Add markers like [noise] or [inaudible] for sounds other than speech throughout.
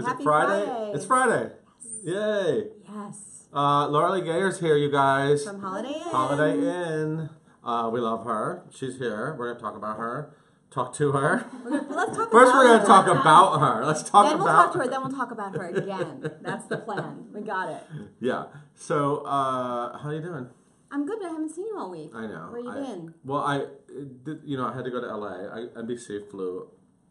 Is Happy it Friday? Friday. It's Friday. Yay. Yes. Uh, Lora Lee Gayer's here, you guys. From Holiday Inn. Holiday Inn. Uh, we love her. She's here. We're going to talk about her. Talk to her. We're gonna, let's talk First, about we're going to talk about her. Let's talk Then we'll talk to her. Then we'll talk about her again. That's the plan. We got it. Yeah. So, uh, how are you doing? I'm good, but I haven't seen you all week. I know. Where you I- been? Well, I, did, you know, I had to go to LA. I, NBC flew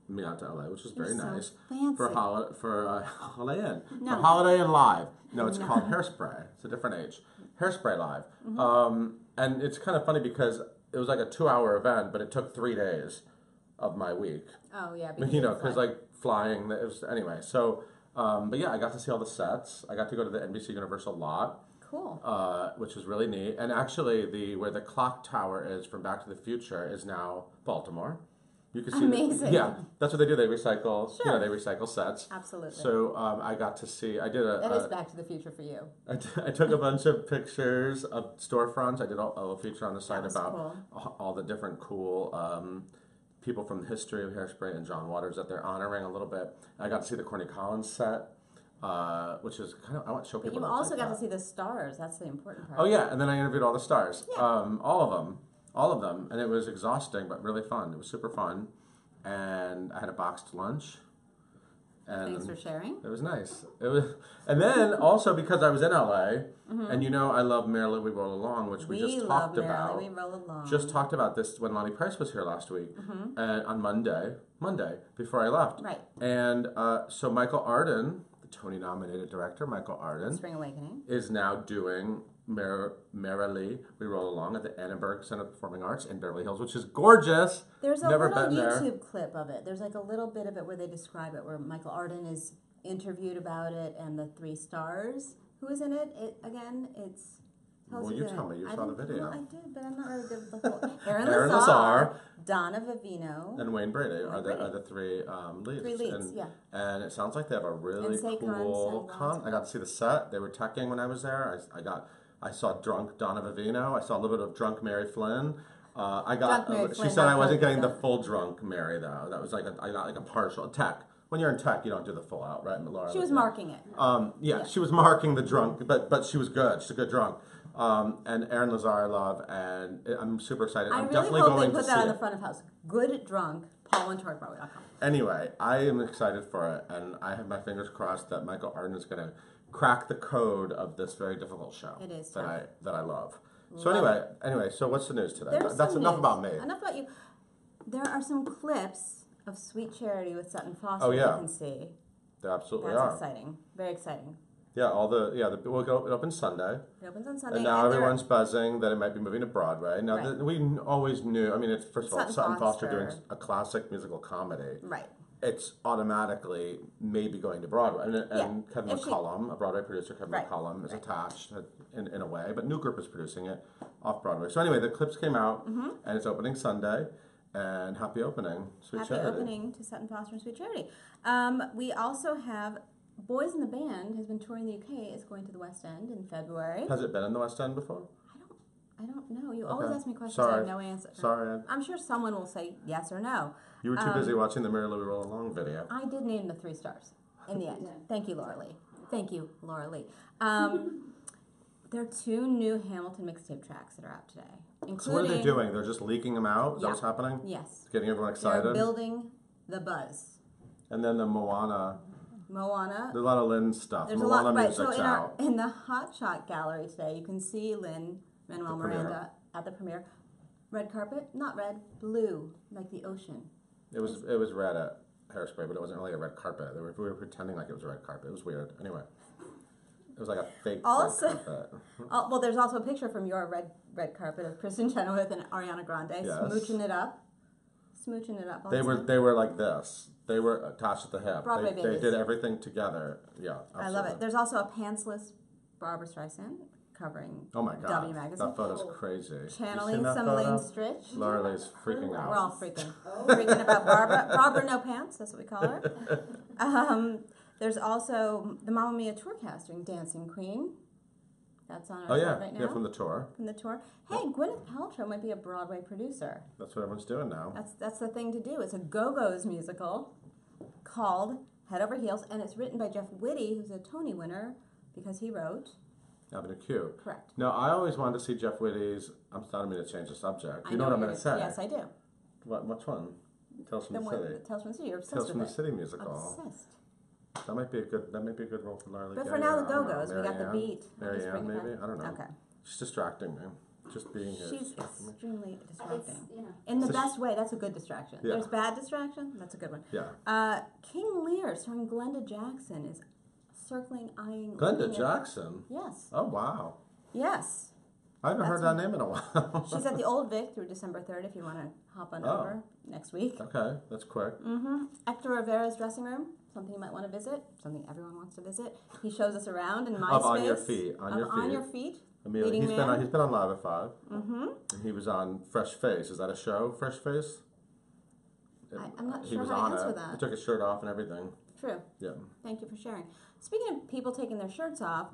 me out to LA, which was very so nice fancy. for holi- for uh, [laughs] Holiday Inn. No. For Holiday Inn Live. No, it's No. called Hairspray. It's a different age. Hairspray Live. Mm-hmm. Um, and it's kind of funny because it was like a two-hour event, but it took three days of my week. Oh yeah. [laughs] you know, because like flying. It was anyway. So, um, but yeah, I got to see all the sets. I got to go to the NBC Universal lot cool. uh, which was really neat. And actually, the where the clock tower is from Back to the Future is now Baltimore. You can see, Amazing. yeah, that's what they do. They recycle. You know, Sure. they recycle sets. Absolutely. So um, I got to see. I did a. that is a- Back to the Future for you. I, t- I took a bunch of pictures of storefronts. I did a, a feature on the site about cool. all, the different cool um, people from the history of hairspray and John Waters that they're honoring a little bit. I got to see the Corny Collins set, uh, which is kind of I want to show people. But you also got that. to see the stars. That's the important part. Oh yeah, and then I interviewed all the stars, Yeah. um, all of them, all of them, and it was exhausting but really fun. It was super fun, and I had a boxed lunch, and Thanks for sharing. it was nice. It was, and then also because I was in LA, Mm-hmm. and you know I love Merrily We Roll Along, which we, just talked about. We roll along. Just talked about this when Lonny Price was here last week, and on Monday, Monday before I left, Mm-hmm. Right. and uh, so Michael Arden, the Tony-nominated director, Michael Arden, Spring Awakening. is now doing Mer- Merrily We Roll Along at the Annenberg Center of Performing Arts in Beverly Hills, which is gorgeous. There's a Never little been there. YouTube clip of it. There's like a little bit of it where they describe it, where Michael Arden is interviewed about it, and the three stars. Who is in it? It again. It's. tells Well, you the- tell me. You I saw the video. Well, I did, but I'm not really good with the whole. [laughs] Aaron, Aaron Lazar. Donna Vivino, And Wayne Brady are the, are the three um, leads. Three leads, and, yeah. And it sounds like they have a really cool con. I got to see the set. They were teching when I was there. I, I got. I saw drunk Donna Vivino. I saw a little bit of drunk Mary Flynn. Uh, I got. Uh, she Flynn, said I wasn't getting the full drunk Mary though. That was like a, I got like a partial tech. When you're in tech, you don't do the full out, right, Lora? she was marking it. Um, yeah, Yeah. she was marking the drunk, but but she was good. She's a good drunk. Um, and Aaron Lazar, I love, and I'm super excited. I I'm really definitely hope going they put that on the front of house. Good drunk. Paul and Broadway.com. Anyway, I am excited for it, and I have my fingers crossed that Michael Arden is going to crack the code of this very difficult show. It is that tough. I that I love. So Love anyway, anyway, so what's the news today? There's That's some enough news. about me. Enough about you. There are some clips of Sweet Charity with Sutton Foster Oh, yeah. you can see. They absolutely That's are. exciting. Very exciting. Yeah, all the yeah, the, we'll go, it opens Sunday, It opens on Sunday. and now there- everyone's buzzing that it might be moving to Broadway. Now Right. we always knew. I mean, it's first of all Sutton Sutton Foster doing Foster. a classic musical comedy. Right. It's automatically maybe going to Broadway, and, and Kevin If she- a Broadway producer, Kevin Right. McCollum, is Right. attached in, in a way, but New Group is producing it off Broadway. So anyway, the clips came out, and it's opening Sunday, and happy opening, Sweet Mm-hmm. Happy Charity. opening to Sutton Foster and Sweet Charity. Um, we also have Boys in the Band has been touring the UK. Is going to the West End in February. Has it been in the West End before? I don't know. You always ask me questions. I have no answer. Sorry, I'm sure someone will say yes or no. You were too Um, busy watching the Merrily We Roll Along video. I did name the three stars in the end. [laughs] Thank you, Lora Lee. Thank you, Lora Lee. Um, [laughs] there are two new Hamilton mixtape tracks that are out today, including. So what are they doing? They're just leaking them out. Is that Yeah. what's happening? Yes, Getting everyone they're excited. building the buzz. and then the Moana. Moana. There's a lot of Lin stuff. There's a lot, right? So music's in our out. in the Hot Shot gallery today, you can see Lynn Manuel The premiere. Miranda at the premiere. Red carpet, not red, blue, like the ocean. It was it was red at Hairspray, but it wasn't really a red carpet. They were, we were pretending like it was a red carpet. It was weird. Anyway, it was like a fake Also- red carpet. Oh, [laughs] well, there's also a picture from your red red carpet of Kristin Chenoweth and Ariana Grande Yes. smooching it up, smooching it up. They the were time. they were like this. They were attached at the hip. Broadway they, they did everything together. Yeah, absolutely. I love it. There's also a pantsless Barbra Streisand covering oh my god, W magazine. that photo's crazy. You channeling seen that some photo? Elaine Stritch. Lora Lee's freaking out. We're all freaking, [laughs] freaking about Barbara. Barbara no pants. That's what we call her. [laughs] Um, there's also the Mamma Mia tour casting, Dancing Queen. That's on our Oh site yeah, right now yeah, from the tour. from the tour. Hey, Gwyneth Paltrow might be a Broadway producer. That's what everyone's doing now. That's that's the thing to do. It's a Go Go's musical called Head Over Heels, and it's written by Jeff Whitty, who's a Tony winner because he wrote. Avenue Q. Correct. No, I always wanted to see Jeff Whitty's. I'm not going to change the subject. I You know, what I'm going to say. Yes, I do. What? Which one? Tales from The the, one, City. the Tales from the City. You're obsessed Tales with from the it. City musical. Obsessed. That might be a good. That might be a good role for Larry. But Gaye, for now, the Go. Go's. We got the beat. We'll just Marianne, bring it maybe. I don't know. Okay. She's distracting me. Just being here. She's extremely distracting. you know, In the So she- best way, that's a good distraction. Yeah. There's bad distraction, that's a good one. Yeah. Uh, King Lear, starring Glenda Jackson, is circling, eyeing. Glenda at- Jackson. Yes. Oh wow. Yes. I haven't heard That's that name in a while. She's at the [laughs] Old Vic through December 3rd if you want to hop on Oh. over next week. okay, that's quick. Mm-hmm. Ektor Rivera's dressing room, something you might want to visit, something everyone wants to visit. He shows us around in my Of space. On Your Feet, On Your On Feet. Your Feet. Amelia, Leading he's been on, Man. he's been on Live at Five. Mm-hmm. And he was on Fresh Face. Is that a show? Fresh Face. I- I'm not he sure was how to on answer it. that. He took his shirt off and everything. True. Yeah. Thank you for sharing. Speaking of people taking their shirts off,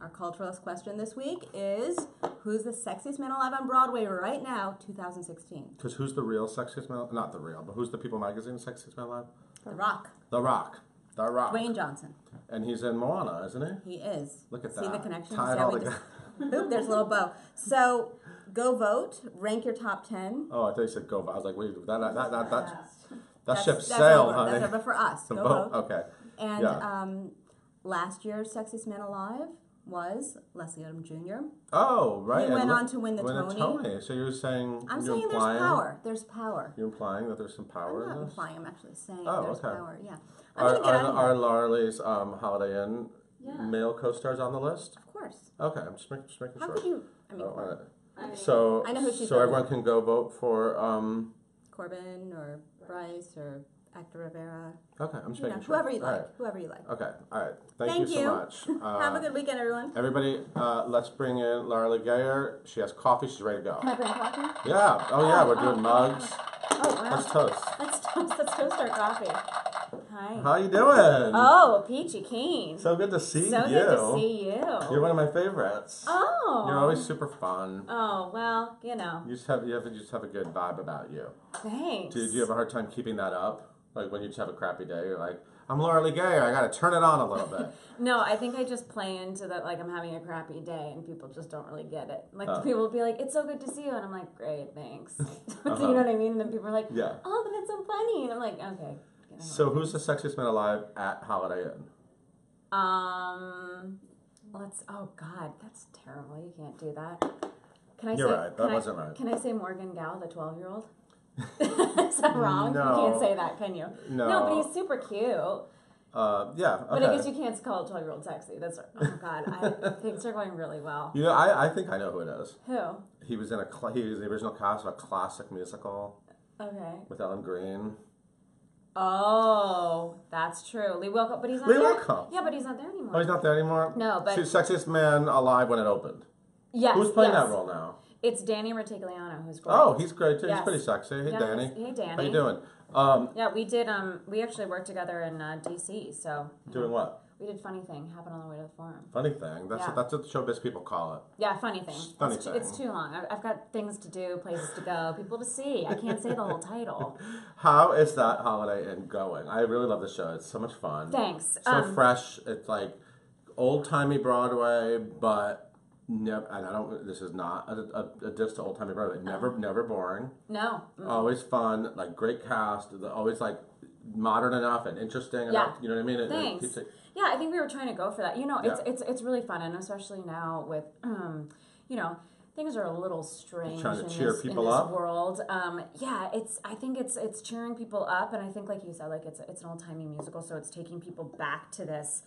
our culturalist question this week is Who's the sexiest man alive on Broadway right now, 2016? Because who's the real sexiest man? Not the real, but who's the People Magazine sexiest man alive? The Rock. The Rock. The Rock. Dwayne Johnson. And he's in Moana, isn't he? He is. Look at See that. See the connection? Tie it all together. Oop, there's a little bow. So go vote. Rank your top 10. Oh, I thought you said go. Vote. I was like, wait, that that that that, that, that ship sailed, honey. That's over for us. [laughs] Go boat. vote. Okay. And Yeah. um, last year's Sexiest Man Alive was Leslie Odom Jr. Oh, right. He and went on to win the win Tony. Tony. So you're saying I'm you're saying there's power. There's power. You're implying that there's some power I'm not in this. implying. I'm actually saying Oh, there's okay. power. Yeah. I'm Are, are, are um, Holiday Inn Yeah. male co-stars on the list? Of course. Okay, I'm just making, just making How sure. could you? I mean, Oh. I mean, So, I know who she's so everyone can go vote for. Um, Corbin or Bryce or Ektor Rivera. okay, I'm just You know, making sure. whoever you All like. right. Whoever you like. Okay, all right. Thank, Thank you, you. so much. Uh, [laughs] Have a good weekend, everyone. Everybody, uh, let's bring in Lora Lee Gayer. She has coffee. She's ready to go. Can I bring coffee? Yeah. Oh yeah, we're doing mugs. Oh wow. Let's toast. Let's toast. Let's toast our coffee. Hi. How you doing? Oh, Peachy Keen. So good to see So you. So good to see you. You're one of my favorites. Oh. You're always super fun. Oh well, you know. You just have you have you just have a good vibe about you. Thanks. Do, do you have a hard time keeping that up? Like when you just have a crappy day, you're like, I'm Lora Lee Gayer. I got to turn it on a little bit. [laughs] No, I think I just play into that like I'm having a crappy day and people just don't really get it. Like Oh. people will be like, "It's so good to see you," and I'm like, "Great, thanks." [laughs] [laughs] Uh-huh. you know what I mean? And then people are like, Yeah. "Oh, but it's so funny," and I'm like, "Okay." get out." So who's the sexiest man alive at Holiday Inn? um, let's. Oh God, that's terrible. You can't do that. Can I You're say? right. That can wasn't right. Can I say Morgan Gao, the 12 year old? [laughs] Is that wrong? No. You can't say that, can you? No. but he's super cute. Uh, yeah. Okay. But I guess you can't call a 12 year old sexy. That's oh god, I, [laughs] things are going really well. You know, I, I think I know who it is. Who? He was in a he was in the original cast of a classic musical Okay. with Ellen Greene. Oh, that's true. Lee Wilkof, but he's not Lee there. Wilco. Yeah, but he's not there anymore. Oh, he's not there anymore. No, but- She's sexiest man alive when it opened. yes, Who's playing yes. that role now? It's Danny Rutigliano, who's great. Oh, he's great too. Yes. He's pretty sexy. Hey, Yeah, Danny. Hey, Danny. How you doing? Um, Yeah, we did. Um, we actually worked together in uh, DC. So doing what? we did funny thing Happened on the way to the forum. Funny thing. That's Yeah. what, that's what showbiz people call it. Yeah, funny thing. Funny it's, too, thing. it's too long. I've, I've got things to do, places to go, people to see. I can't say the whole title. [laughs] How is that Holiday Inn going? I really love the show. It's so much fun. Thanks. So Um, fresh. It's like old timey Broadway, but never. And I don't. This is not a, a, a diss to old timey Broadway. Never, Uh-huh. never boring. No. Mm. Always fun. Like great cast. Always like modern enough and interesting enough. You know what I mean? It- Thanks. it- Yeah, I think we were trying to go for that. You know, it's Yeah. it's it's really fun, and especially now with, um, you know, things are a little strange Trying to in cheer this, people in this up? world. Um, yeah, it's I think it's it's cheering people up, and I think like you said, like it's it's an old timey musical, so it's taking people back to this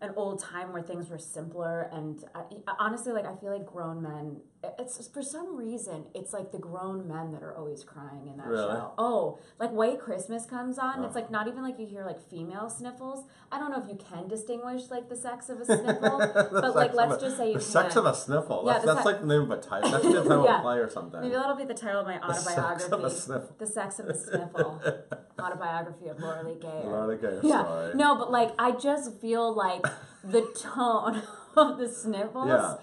an old time where things were simpler. And I, honestly like i feel like grown men it's for some reason it's like the grown men that are always crying in that Really? show oh like white christmas comes on it's Oh. like uh-huh. not even like you hear like female sniffles i don't know if you can distinguish like the sex of a sniffle [laughs] but like let's a- just say you the can sex of a sniffle. Yeah, That's, that's se- like the name of a type. That's the [laughs] title of a play or something. maybe that'll be the title of my autobiography. The sex of a sniffle. the sex of a sniffle [laughs] autobiography of lora lee gayer Lora Lee Gayer yeah. story. No, but like I just feel like the tone of the sniffles Yeah.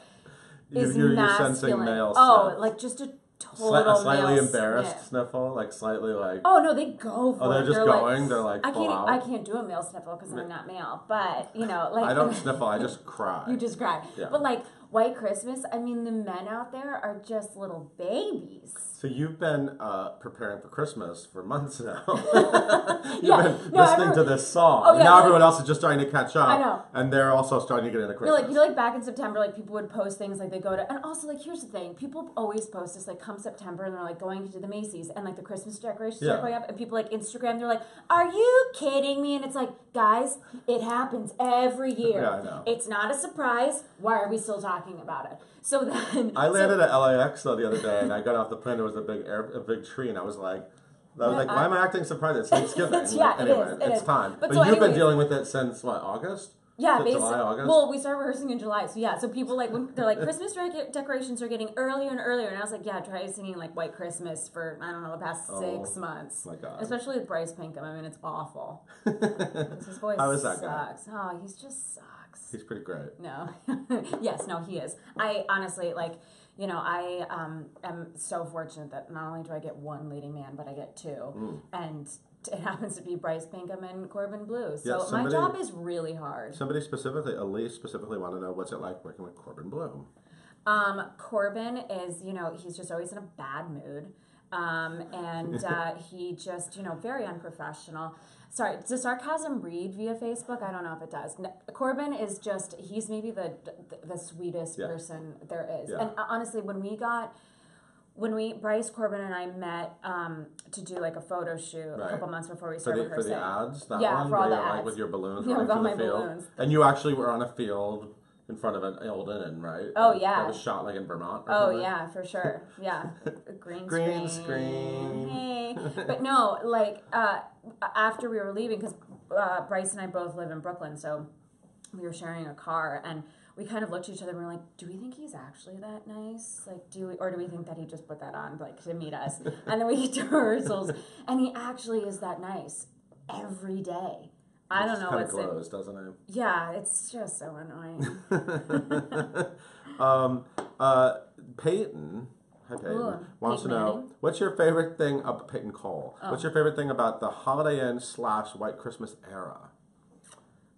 Is you're, you're masculine. sensing male oh, sniff. like just a total Sli- a slightly embarrassed sniff. sniffle, like slightly like. Oh no, they go oh, for Oh, it. they're just like- going. they're like I can't. out. I can't do a male sniffle because I'm not male. But you know, like I don't [laughs] sniffle. I just cry. You just cry. Yeah. But like White Christmas, I mean, the men out there are just little babies. So you've been uh, preparing for Christmas for months now. [laughs] [laughs] you've Yeah. been No, listening to this song. Oh, yeah, now like- everyone else is just starting to catch up. I know. And they're also starting to get into Christmas. No, like you know, like back in September, like people would post things like they go to, and also like here's the thing: people always post this like come September, and they're like going to the Macy's, and like the Christmas decorations Yeah. are going up, and people like Instagram, they're like, "Are you kidding me?" And it's like, guys, it happens every [laughs] year. Yeah, I know. It's not a surprise. Why are we still talking about it? So then, I so- landed at LAX though the other day, and I got off the plane. There was a big air, a big tree, and I was like, I was Yeah, like, why am I acting surprised? It's [laughs] Thanksgiving. Yeah, it anyway, is, it it's is. time. But But, so you've been dealing with it since what August? Yeah, basically. July, August? Well, we started rehearsing in July, so yeah. So people like when they're like Christmas [laughs] de- decorations are getting earlier and earlier, and I was like, yeah, try singing like White Christmas for I don't know the past oh six Oh, months. my God. Especially with Bryce Pinkham. I mean, it's awful. [laughs] His voice How is that guy? sucks. Oh, he's just sucks. He's pretty great. No. yes, no, he is. I honestly like, you know, I um, am so fortunate that not only do I get one leading man, but I get two, Mm. and [laughs] it happens to be Bryce Pinkham and Corbin Bleu. So Yeah, my job is really hard. Somebody specifically, Elise specifically, want to know what's it like working with Corbin Bleu. Um, Corbin is, you know, he's just always in a bad mood. Um, and [laughs] uh, he just, you know, very unprofessional. Sorry, does sarcasm read via Facebook? I don't know if it does. Corbin is just, he's maybe the the, the sweetest Yeah. person there is. Yeah. And uh, honestly, when we got, when we, Bryce Corbin and I met um, to do like a photo shoot a couple months before we For started the, for the ads, that Yeah, one, for all the you're like ads. with your balloons Yeah, with all my field. balloons. And you actually were on a field in front of an old inn, right? Oh, That- yeah. That was shot like in Vermont. Or Oh something? yeah, for sure. Yeah, [laughs] green, screen. Green screen. screen. Hey. [laughs] But no, like uh, after we were leaving, because uh, Bryce and I both live in Brooklyn, so we were sharing a car, and we kind of looked at each other and we are like, "Do we think he's actually that nice? Like, do we, or do we think that he just put that on like to meet us?" [laughs] and then we get to rehearsals, and he actually is that nice every day. I don't know Kind of what's it. glows, doesn't it? Yeah, it's just so annoying. [laughs] Um, uh, Peyton, hi Peyton, Ooh, wants Peyton to know Manning? what's your favorite thing about Peyton Cole? Oh. What's your favorite thing about the Holiday Inn slash White Christmas era?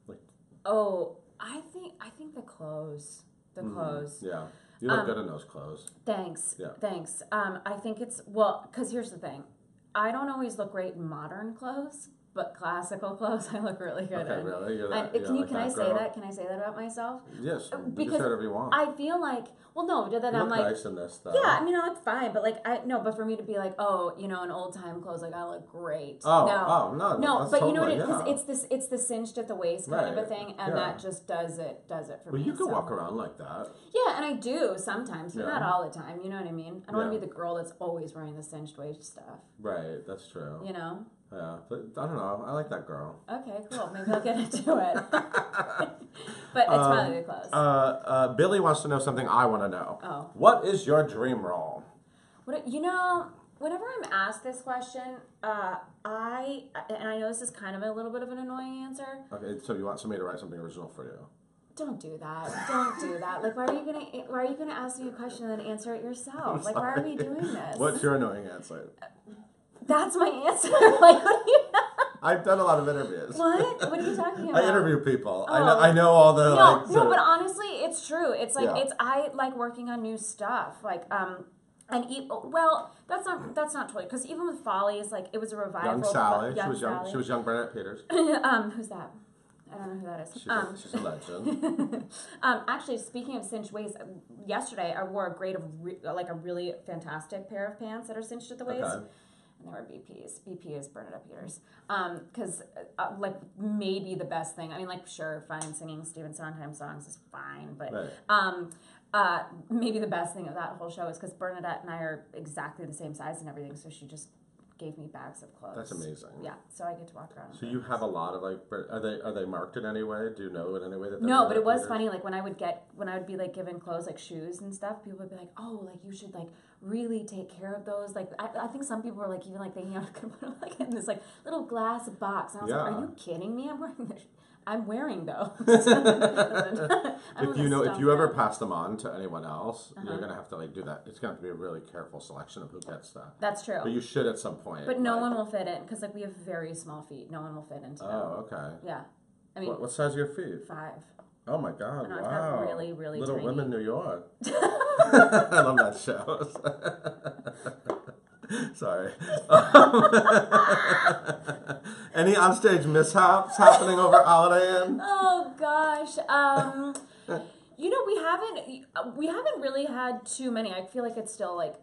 Like, Oh, I think I think the clothes, the clothes. yeah, you look Um, good in those clothes. Thanks. Yeah. Thanks. Um, I think it's well, because here's the thing, I don't always look great in modern clothes, but classical clothes [laughs] I look really good Okay, in. really? You're that- you're can you like can I that say girl? that? Can I say that about myself? Yes, because whatever you want. I feel like well, no, then you I'm like. nice in this, though. Yeah, I mean, I look fine, but like, I no, but for me to be like, oh, you know, in old time clothes, like I look great. Oh, no, oh, no, no, but you know what? totally- It, yeah. it's this, it's the cinched at the waist kind of a thing, and yeah. that just does it, does it for Well, me. you can so. walk around like that. Yeah, and I do sometimes, but Yeah. not all the time. You know what I mean? I don't want to be the girl that's always wearing the cinched waist stuff. Right, that's true. You know? Yeah, but I don't know. I like that girl. Okay, cool. Maybe I'll get into it. [laughs] but it's Um, probably close. Uh, uh, Billy wants to know something I want to know. Oh. What is your dream role? What you know? Whenever I'm asked this question, uh, I and I know this is kind of a little bit of an annoying answer. Okay, so you want somebody to write something original for you? Don't do that. Don't do that. Like, why are you gonna why are you gonna ask me a question and then answer it yourself? Like, why are we doing this? What's your annoying answer? That's my answer. [laughs] like, what are you? I've done a lot of interviews. What? What are you talking [laughs] about? I interview people. I Oh. know. I know all the no, like. no, but honestly, it's true. It's like Yeah. it's I like working on new stuff. Like um, and e- well, that's not that's not totally because even with Follies, like it was a revival. young Sally. Fo- she was young. Sally. She was young Bernadette Peters. [laughs] um, who's that? I don't know who that is. She's, um, a, she's a legend. um, actually, speaking of cinched waist, yesterday I wore a grade of re- like a really fantastic pair of pants that are cinched at the waist. Okay. And they were BPs. BP is Bernadette Peters. Um, because uh, like maybe the best thing. I mean, like sure, fine, singing Stephen Sondheim songs is fine, but Right. um, uh, maybe the best thing of that whole show is because Bernadette and I are exactly the same size and everything, so she just gave me bags of clothes. That's amazing. Yeah, so I get to walk around. So you have a lot of like. Are they are they marked in any way? Do you know in any way that? No, but it was funny. Like when I would get when I would be like given clothes like shoes and stuff, people would be like, "Oh, like you should like really take care of those." Like I, I think some people were like even like thinking [laughs] I could put them like in this like little glass box. And I was like, "Are you kidding me? I'm wearing this. I'm wearing those. [laughs] [laughs] if you know, if you ever pass them on to anyone else, you're uh-huh. gonna have to like do that. It's gonna have to be a really careful selection of who gets that. That's true. But you should at some point. But no like- one will fit in because like we have very small feet. No one will fit into oh, them. Oh, okay. Yeah, I mean What, what size are your feet? five. Oh my God! I know, I've got wow. really, really Little tiny- Women New York. I [laughs] [laughs] love that show. [laughs] Sorry. Any onstage mishaps happening over Holiday Inn? Oh gosh. Um, you know we haven't we haven't really had too many. I feel like it's still like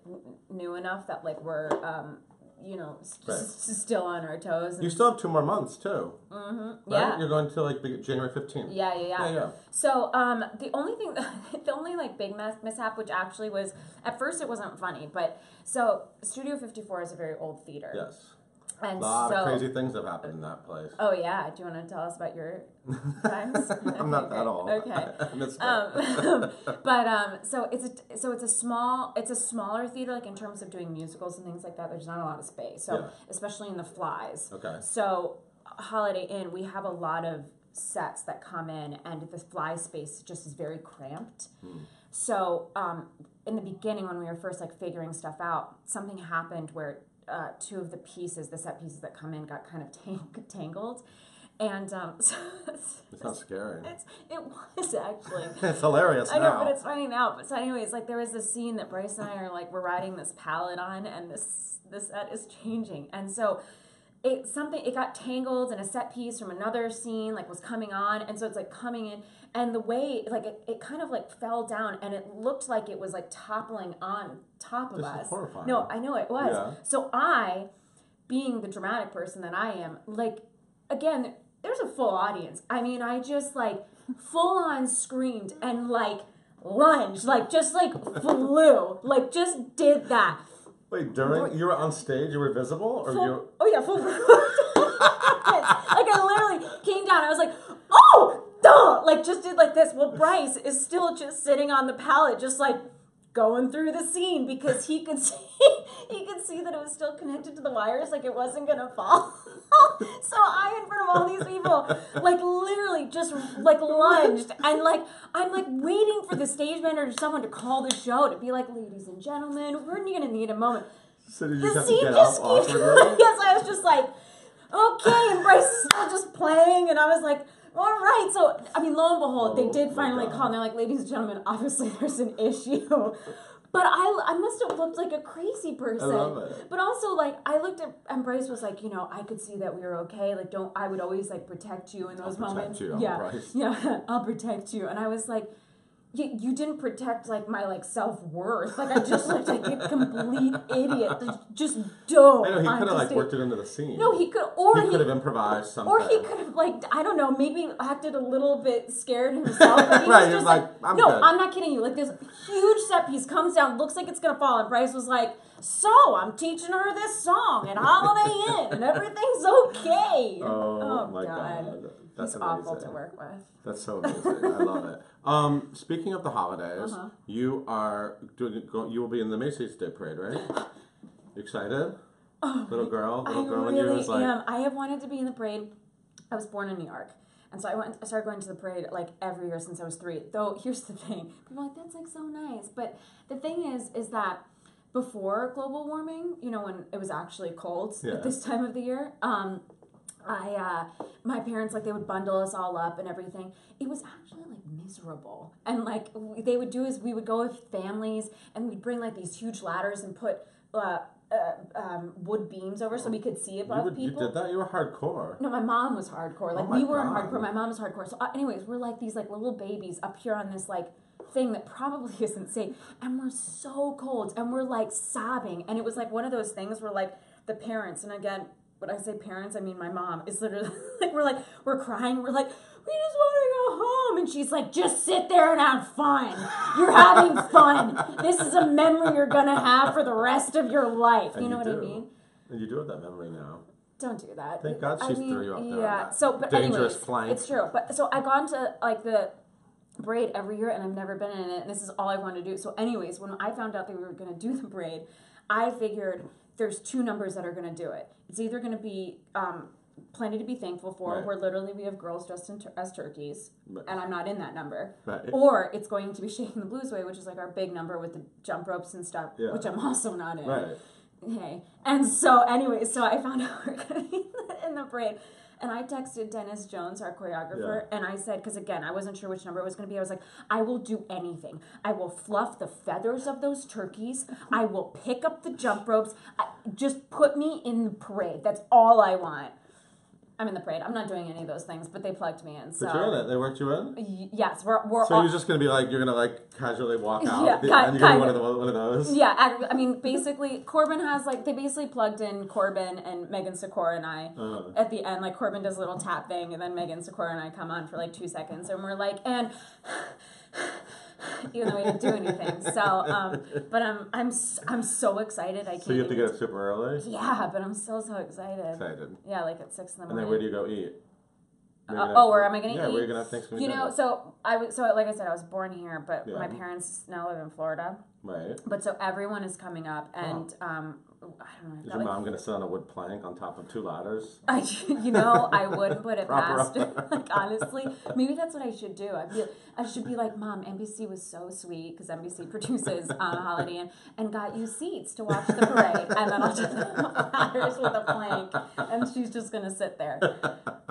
new enough that like we're um, you know s- Right. s- s- still on our toes. You still have two more months too. mm-hmm. Right? Yeah. You're going to like the January fifteenth. Yeah, yeah, yeah. Yeah, yeah. So, um, the only thing, [laughs] the only like big mess, mishap, which actually was at first it wasn't funny, but so Studio Fifty Four is a very old theater, Yes. A lot so of crazy things have happened in that place. oh yeah, do you want to tell us about your times? [laughs] I'm not that old. Okay. [laughs] I missed it. Um, [laughs] but um, so it's a so it's a small it's a smaller theater like in terms of doing musicals and things like that. There's not a lot of space, so Yeah. especially in the flies. okay. So Holiday Inn, we have a lot of sets that come in, and the fly space just is very cramped. So um, in the beginning, when we were first like figuring stuff out, something happened where uh, two of the pieces, the set pieces that come in, got kind of tang- [laughs] tangled, and um, [laughs] so It's not scary. it's, it was actually. [laughs] It's hilarious I know, now. but it's funny now. But so, anyways, like there was this scene that Bryce and I are like we're riding this pallet on, and this this set is changing, and so it something it got tangled in a set piece from another scene like was coming on, and so it's like coming in, and the way like it, it kind of like fell down, and it looked like it was like toppling on top of This is us. horrifying. No, I know it was. Yeah. So I, being the dramatic person that I am, like again, there's a full audience. I mean, I just like full on screamed and like lunged, like just like flew, like just did that. Wait, during you were on stage, you were visible, or Full, you? oh yeah, full. [laughs] like I literally came down. I was like, oh, duh, like just did like this. Well, Bryce is still just sitting on the pallet, just like going through the scene because he could [laughs] see he could see that it was still connected to the wires, like it wasn't gonna fall. [laughs] so I, in front of all these people, like literally just like lunged and like I'm like waiting for the stage manager or someone to call the show to be like, ladies and gentlemen, we're gonna need a moment So did you the scene just keeps [laughs] yes i was just like okay and bryce is still just playing and i was like all right so i mean lo and behold Oh they did finally call and they're like ladies and gentlemen obviously [laughs] there's an issue but I, I must have looked like a crazy person. I love it. But also, like, I looked at, and Bryce was like, you know, I could see that we were okay. Like, don't, I would always, like, protect you in those protect moments. you, yeah. Bryce. [laughs] Yeah, I'll protect you. And I was like, you, you didn't protect like my like self worth. Like I just looked like a complete idiot. Just dove. I know he could have like stage. worked it into the scene. No, he could, or he he, could have improvised something. or he could have like I don't know, maybe acted a little bit scared himself. But he [laughs] Right, was he just was like, like, "I'm no, good." I'm not kidding you. Like this huge set piece comes down, looks like it's gonna fall, and Bryce was like, "So I'm teaching her this song and Holiday and everything's okay." [laughs] Oh, my god. That's He's amazing. awful to work with. That's so amazing. I love it. [laughs] Um, speaking of the holidays, Uh-huh. you are doing. You will be in the Macy's Day Parade, right? Excited? little girl, little Oh, I girl, when you really was like, am. I have wanted to be in the parade. I was born in New York. And so I went I started going to the parade like every year since I was three. Though here's the thing. People are like, that's like so nice. But the thing is, is that before global warming, you know, when it was actually cold Yeah. at this time of the year, um, I uh, my parents like they would bundle us all up and everything. It was actually like miserable, and like they would do is we would go with families and we'd bring like these huge ladders and put uh, uh, um, wood beams over so we could see you, above would, you people. did that? You were hardcore. No, my mom was hardcore. Like Oh we weren't God. hardcore. My mom was hardcore. So, uh, anyways, we're like these like little babies up here on this like thing that probably [laughs] isn't safe, and we're so cold, and we're like sobbing, and it was like one of those things where like the parents, and again, when I say parents, I mean my mom is literally [laughs] like we're like we're crying, we're like. We just want to go home. And she's like, just sit there and have fun. You're having [laughs] fun. This is a memory you're going to have for the rest of your life. And you know what I mean? And you do have that memory now. Don't do that. Thank God I she mean, threw you up there Yeah. So, but dangerous anyways, flank. It's true. But so I've gone to like the braid every year, and I've never been in it. And this is all I wanted to do. So, anyways, when I found out that we were going to do the braid, I figured there's two numbers that are going to do it. It's either going to be um, plenty to be thankful for. Right. Where literally we have girls dressed in tur- as turkeys, Right. and I'm not in that number. Right. Or it's going to be [laughs] shaking the blues away, which is like our big number with the jump ropes and stuff, Yeah. which I'm also not in. Right. Okay. And so, anyway, so I found [laughs] out we we're going to be in the parade. And I texted Denis Jones, our choreographer, and I said, because again, I wasn't sure which number it was going to be. I was like, I will do anything. I will fluff the feathers of those turkeys. I will pick up the jump ropes. I, just put me in the parade. That's all I want. I'm in the parade. I'm not doing any of those things, but they plugged me in. So But you're in it. They worked you in. Y- yes, we're we're So all, you're just gonna be like you're gonna like casually walk out, Yeah, the- ki- and you're gonna be one kind of the, one of those. Yeah, I, I mean, basically, Corbin has like they basically plugged in Corbin and Megan Sikora and I Uh, at the end. Like Corbin does a little tap thing, and then Megan Sikora and I come on for like two seconds, and we're like, and even though we didn't do anything. So, um, but I'm I'm s- I'm so excited. I can't. so you have to even- get up super early. Yeah, but I'm still so excited. Excited. Yeah, like at six in the morning. And morning. then where do you go eat? Uh, oh, where am I gonna eat? yeah, eat? where you gonna have Thanksgiving You know, dinner? so I was so like I said, I was born here, but Yeah. my parents now live in Florida. Right. But so everyone is coming up, and um, Oh, I don't know. Is your like, mom gonna sit on a wood plank on top of two ladders? [laughs] I, you know, I wouldn't put it [laughs] past her. Like honestly, maybe that's what I should do. I'd be, I should be like, Mom, NBC was so sweet because NBC [laughs] produces on a Holiday Inn and got you seats to watch the parade, and then I'll just platters with a plank, and she's just gonna sit there.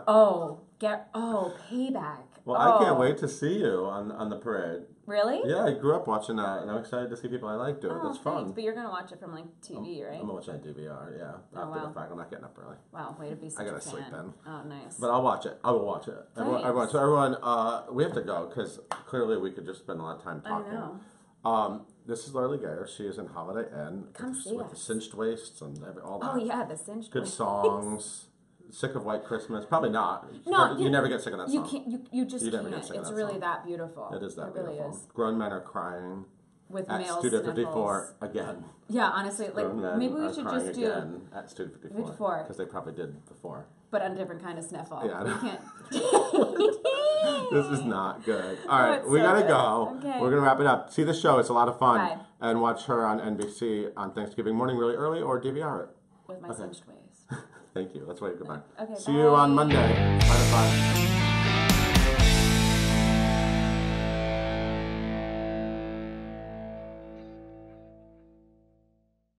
Oh, get oh payback. Well, I can't Oh. wait to see you on on the parade. Really? Yeah, I grew up watching that, and I'm excited to see people I like do it. Oh, That's thanks. fun. But you're gonna watch it from like TV, right? I'm watching on DVR. Yeah, Oh, after wow. the fact, I'm not getting up early, Wow, way to be such gotta a sleep fan. then. Oh, nice. but I'll watch it. I will watch it. Everyone, everyone so everyone, uh, we have to go because clearly we could just spend a lot of time talking. I know. Um, this is Lora Lee Gayer. She is in Holiday Inn Come with, see with the cinched waists and every, all that. Oh yeah, the cinch. Good songs. [laughs] Sick of White Christmas? Probably not. No, you, you- never get sick of that song. You can't. You you just You can't. get sick of It's that really song. that beautiful. It is that It really beautiful. is. Grown men are crying With at male Studio sniffles. 54 again. Yeah, honestly, like maybe we should just do, again at Studio 54 54. because they probably did before. but on a different kind of sniffle. Yeah, I we know. [laughs] can't. This is not good. Oh, All right, we so gotta good. go. Okay. We're gonna wrap it up. See the show; it's a lot of fun. Bye. And watch her on NBC on Thanksgiving morning, really early, or DVR it. With my Okay. cinched waist. Thank you. That's why you go back. Okay, See you on. Monday. Bye bye.